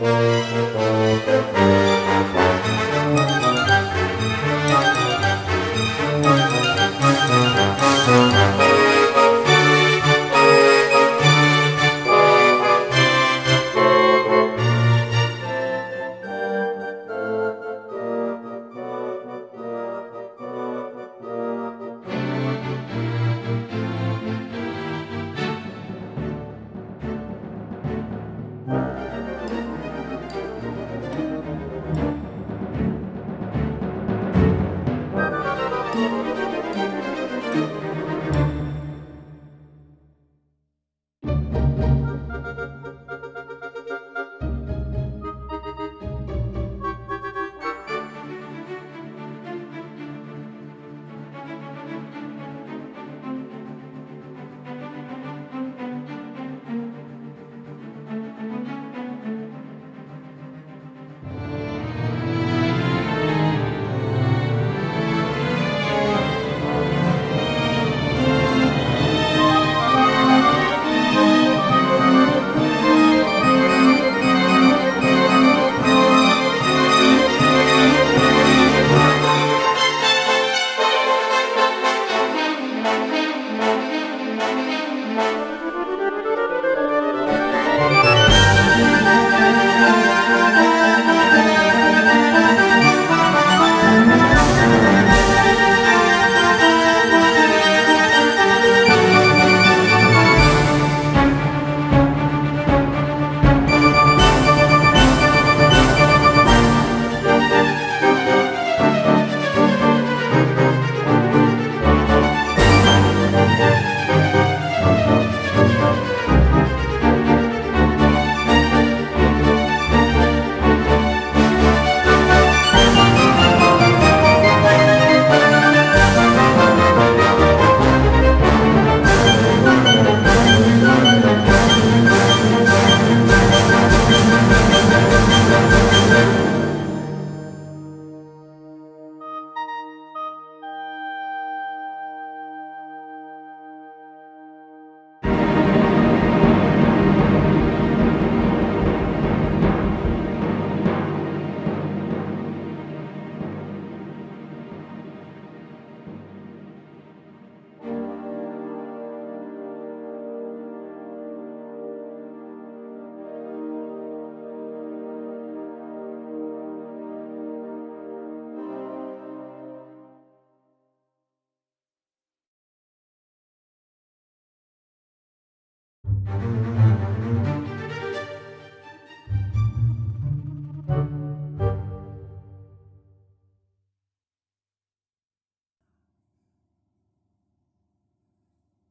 Thank Música